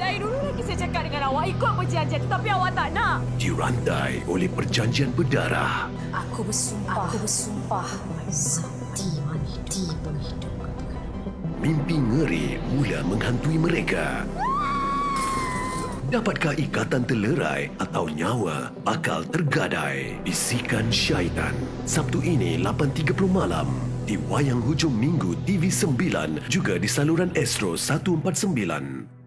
Dari dulu lagi saya cakap dengan awak ikut perjanjian tapi awak tak nak. Dirantai oleh perjanjian berdarah. Aku bersumpah. Aku bersumpah. Sakti mati penghidup. Mimpi ngeri mula menghantui mereka. Dapatkah ikatan terlerai atau nyawa bakal tergadai? Bisikan syaitan. Sabtu ini 8.30 malam di Wayang Hujung Minggu TV9 juga di saluran Astro 149.